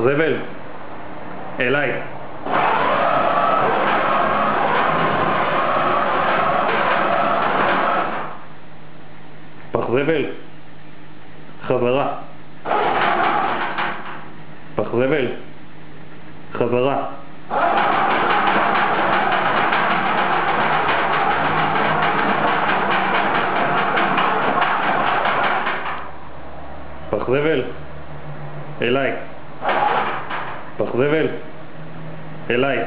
זבל, אליי. פח זבל, חזרה. פח זבל, חזרה. פח זבל, אליי. פח זבל, אליי.